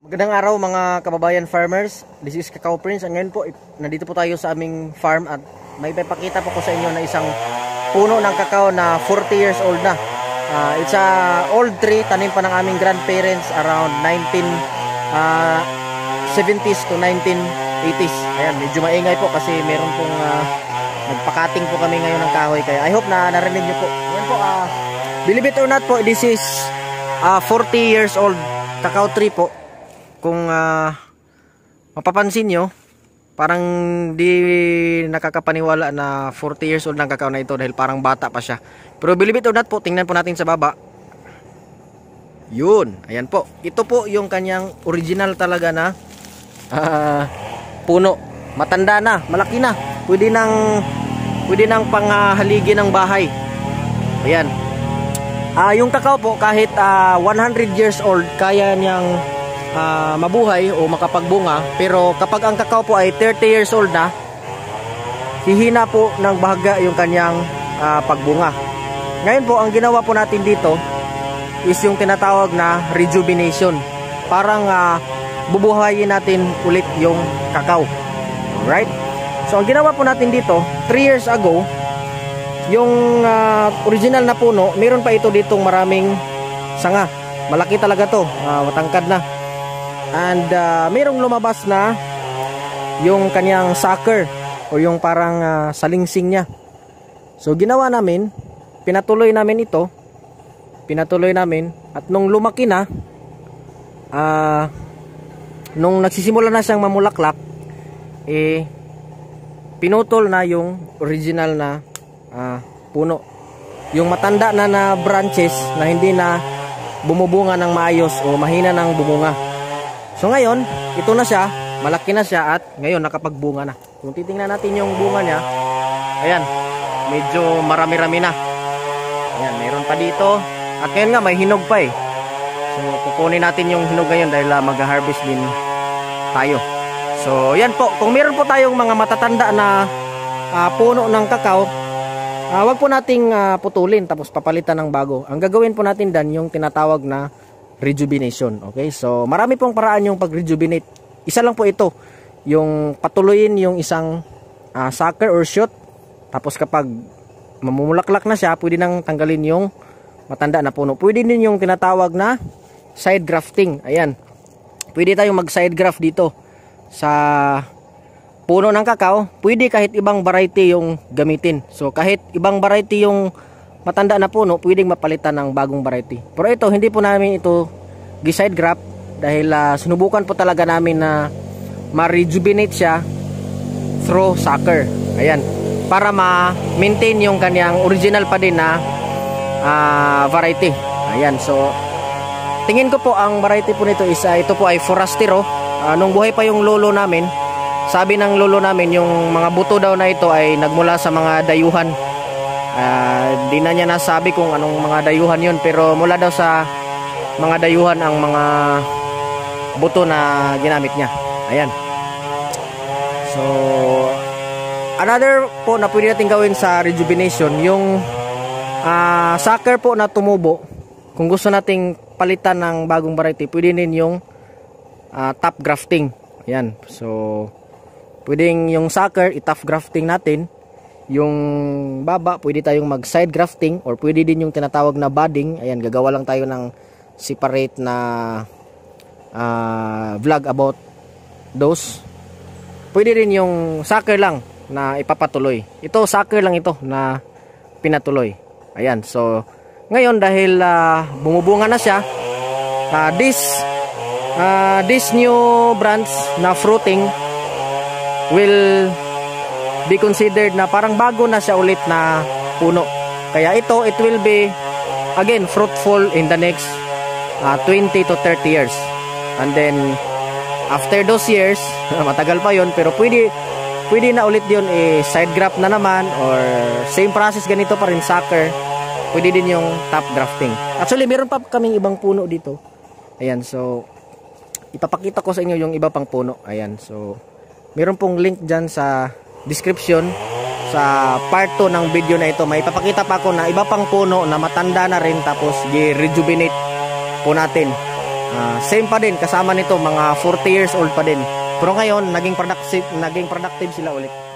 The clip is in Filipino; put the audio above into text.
Magandang araw mga kababayan farmers. This is Cacao Prince. Ngayon po, it- nandito po tayo sa aming farm at may papakita po ko sa inyo na isang puno ng kakao na 40 years old na. Ah, it's a old tree, tanim pa ng aming grandparents around 19 ah, 70s to 1980s. Ayan, medyo maingay po kasi meron pong ah, nagpakating po kami ngayon ng kahoy. Kaya I hope na narinig nyo po. Ayan po, ah, believe it or not po, this is ah, 40 years old cacao tree po kung ah, mapapansin nyo, parang di nakakapaniwala na 40 years old ng kakao na ito dahil parang bata pa siya. Pero believe it or not po, tingnan po natin sa baba. Yun, ayan po. Ito po yung kanyang original talaga na ah, puno. Matanda na, malaki na. Pwede nang pwede nang panghaligi ng bahay. Ayan. Ah, yung kakao po kahit ah, 100 years old kaya niyang ah, mabuhay o makapagbunga pero kapag ang kakao po ay 30 years old na hihina po ng bahaga yung kanyang ah, pagbunga. Ngayon po ang ginawa po natin dito is yung tinatawag na rejuvenation. Parang ah, bubuhayin natin ulit yung kakao. Alright? So ang ginawa po natin dito 3 years ago yung ah, original na puno, meron pa ito ditong maraming sanga. Malaki talaga to, ah, matangkad na. And ah, merong lumabas na yung kanyang sucker o yung parang ah, salingsing niya. So ginawa namin, pinatuloy namin ito. Pinatuloy namin at nung lumaki na ah nung nagsisimula na siyang mamulaklak eh pinutol na yung original na ah, puno. Yung matanda na na branches na hindi na bumubunga ng maayos o mahina ng bumunga. So ngayon, ito na siya, malaki na siya at ngayon nakapagbunga na. Kung titingnan natin yung bunga niya, ayan, medyo marami-rami na. Ayan, meron pa dito. At ngayon nga, may hinog pa eh. So, kukunin natin yung hinog ngayon dahil uh, mag-harvest din tayo. So, yan po. Kung meron po tayong mga matatanda na ah, puno ng kakao, ah, wag po nating ah, putulin tapos papalitan ng bago. Ang gagawin po natin dan yung tinatawag na rejuvenation. Okay? So, marami pong paraan yung pag-rejuvenate. Isa lang po ito. Yung patuloyin yung isang ah, sucker or shoot. Tapos kapag mamumulaklak na siya, pwede nang tanggalin yung matanda na puno. Pwede din yung tinatawag na side grafting. Ayan. Pwede tayong mag side graft dito sa puno ng kakao. Pwede kahit ibang variety yung gamitin. So kahit ibang variety yung matanda na puno, pwedeng mapalitan ng bagong variety. Pero ito, hindi po namin ito gi-side graft dahil ah, sinubukan po talaga namin na ma-rejuvenate siya through sucker. Ayan. Para ma-maintain yung kanyang original pa din na ah, variety. Ayan. So, tingin ko po ang variety po nito is ah, ito po ay Forastero. Ah, nung buhay pa yung lolo namin, sabi ng lolo namin yung mga buto daw na ito ay nagmula sa mga dayuhan. Ah, di na niya nasabi kung anong mga dayuhan yun pero mula daw sa mga dayuhan ang mga buto na ginamit niya. Ayan. So, another po na pwede natin gawin sa rejuvenation, yung ah sucker po na tumubo, kung gusto nating palitan ng bagong variety, pwede din yung ah, top grafting. Ayan. So, pwedeng yung sucker, i-top grafting natin. Yung baba, pwede tayong mag-side grafting or pwede din yung tinatawag na budding. Ayan, gagawa lang tayo ng separate na ah, vlog about those. Pwede rin yung sucker lang na ipapatuloy. Ito, sucker lang ito na pinatuloy. Ayan, so ngayon dahil ah, bumubunga na siya, ah, this ah, this new branch na fruiting will be considered na parang bago na siya ulit na puno. Kaya ito, it will be again fruitful in the next ah, 20 to 30 years. And then after those years, matagal pa yon pero pwede pwede na ulit yun eh, side graft na naman or same process ganito pa rin sucker. Pwede din yung top grafting. Actually, meron pa kaming ibang puno dito. Ayan, so ipapakita ko sa inyo yung iba pang puno. Ayan, so meron pong link dyan sa description sa part 2 ng video na ito. May ipapakita pa ako na iba pang puno na matanda na rin tapos i-rejuvenate po natin. Ah, same pa din kasama nito mga 40 years old pa din. Pero ngayon naging productive naging productive sila ulit.